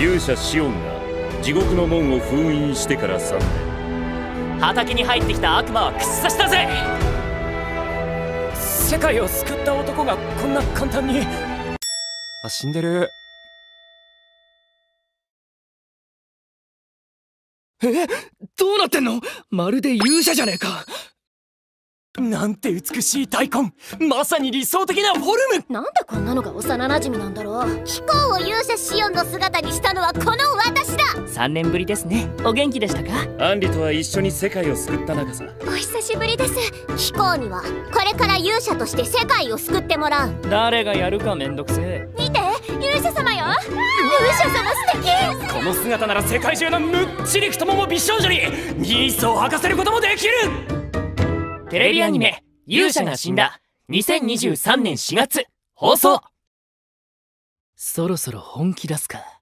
勇者シオンが地獄の門を封印してから3年畑に入ってきた悪魔は屈さしたぜ。世界を救った男がこんな簡単に。あ死んでる。え？どうなってんの？まるで勇者じゃねえかなんて美しい大根。まさに理想的なフォルム。なんでこんなのが幼馴染なんだろう。貴公を勇者シオンの姿にしたのはこの私だ。3年ぶりですね。お元気でしたか？アンリとは一緒に世界を救った仲さ。お久しぶりです。貴公にはこれから勇者として世界を救ってもらう。誰がやるかめんどくせえ。見て勇者様よ。勇者様素敵。この姿なら世界中のむっちり太もも美少女にニースを履かせることもできるテレビアニメ「勇者が死んだ」2023年4月放送。そろそろ本気出すか。